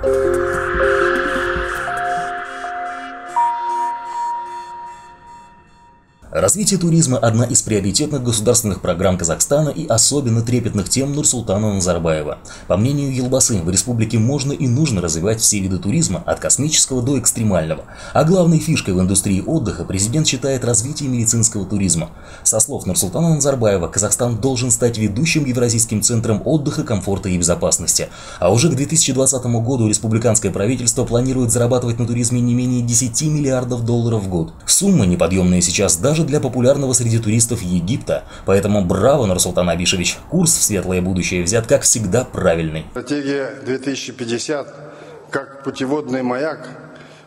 Thank you. Развитие туризма – одна из приоритетных государственных программ Казахстана и особенно трепетных тем Нурсултана Назарбаева. По мнению Елбасы, в республике можно и нужно развивать все виды туризма, от космического до экстремального. А главной фишкой в индустрии отдыха президент считает развитие медицинского туризма. Со слов Нурсултана Назарбаева, Казахстан должен стать ведущим евразийским центром отдыха, комфорта и безопасности. А уже к 2020 году республиканское правительство планирует зарабатывать на туризме не менее 10 миллиардов долларов в год. Суммы, неподъемные сейчас даже даже для популярного среди туристов Египта. Поэтому браво, Нурсултан Абишевич, курс в светлое будущее взят, как всегда, правильный. Стратегия 2050 как путеводный маяк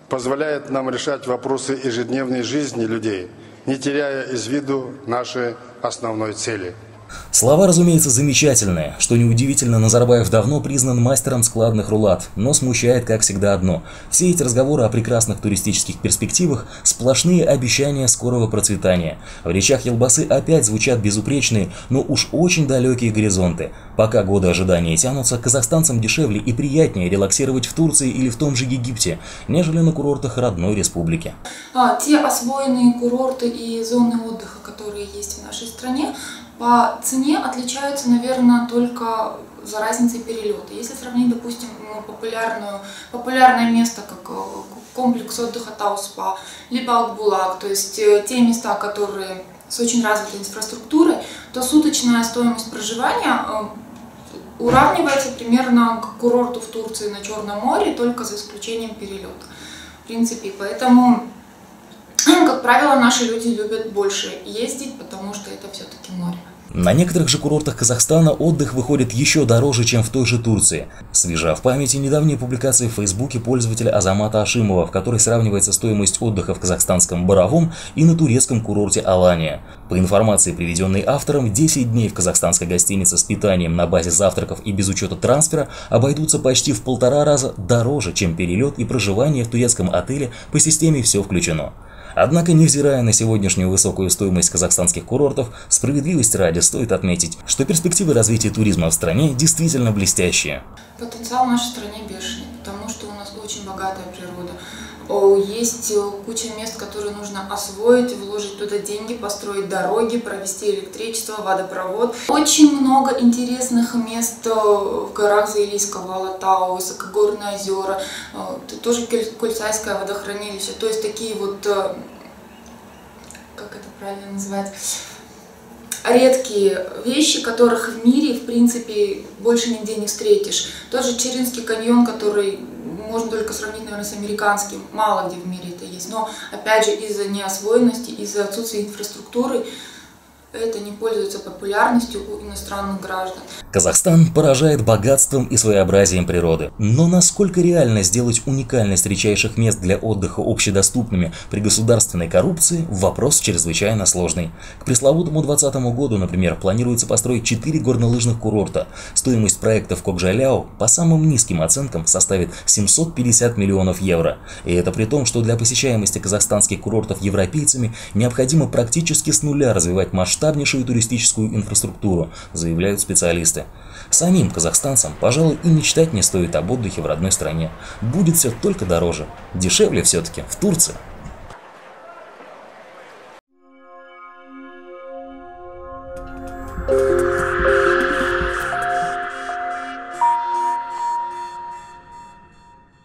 позволяет нам решать вопросы ежедневной жизни людей, не теряя из виду нашей основной цели – Слова, разумеется, замечательные. Что неудивительно, Назарбаев давно признан мастером складных рулат, но смущает, как всегда, одно. Все эти разговоры о прекрасных туристических перспективах – сплошные обещания скорого процветания. В речах Елбасы опять звучат безупречные, но уж очень далекие горизонты. Пока годы ожидания тянутся, казахстанцам дешевле и приятнее релаксировать в Турции или в том же Египте, нежели на курортах родной республики. А, те освоенные курорты и зоны отдыха, которые есть в нашей стране, по цене отличаются, наверное, только за разницей перелета. Если сравнить, допустим, ну, популярную, популярное место, как э, комплекс отдыха Тауспа, либо Акбулак, то есть э, те места, которые с очень развитой инфраструктурой, то суточная стоимость проживания э, уравнивается примерно к курорту в Турции на Черном море, только за исключением перелета. В принципе, поэтому как правило, наши люди любят больше ездить, потому что это все-таки море. На некоторых же курортах Казахстана отдых выходит еще дороже, чем в той же Турции. Свежа в памяти недавняя публикация в Фейсбуке пользователя Азамата Ашимова, в которой сравнивается стоимость отдыха в казахстанском Боровом и на турецком курорте Алания. По информации, приведенной автором, 10 дней в казахстанской гостинице с питанием на базе завтраков и без учета трансфера обойдутся почти в полтора раза дороже, чем перелет и проживание в турецком отеле по системе «Все включено». Однако, невзирая на сегодняшнюю высокую стоимость казахстанских курортов, справедливости ради стоит отметить, что перспективы развития туризма в стране действительно блестящие. Потенциал в нашей стране бешеный, потому что у нас очень богатая природа. Есть э, куча мест, которые нужно освоить, вложить туда деньги, построить дороги, провести электричество, водопровод. Очень много интересных мест э, в горах Заилийского, Алатау, Высокогорные озера, э, тоже Кульцайское водохранилище. То есть такие вот, как это правильно назвать, редкие вещи, которых в мире, в принципе, больше нигде не встретишь. Тот же Черинский каньон, который можно только сравнить, наверное, с американским. Мало где в мире это есть. Но, опять же, из-за неосвоенности, из-за отсутствия инфраструктуры, это не пользуется популярностью у иностранных граждан. Казахстан поражает богатством и своеобразием природы. Но насколько реально сделать уникальность редчайших мест для отдыха общедоступными при государственной коррупции – вопрос чрезвычайно сложный. К пресловутому 2020 году, например, планируется построить 4 горнолыжных курорта. Стоимость проекта в Кокжаляо по самым низким оценкам составит 750 миллионов евро. И это при том, что для посещаемости казахстанских курортов европейцами необходимо практически с нуля развивать масштаб масштабнейшую туристическую инфраструктуру, заявляют специалисты. Самим казахстанцам, пожалуй, и мечтать не стоит об отдыхе в родной стране. Будет все только дороже. Дешевле все-таки в Турции.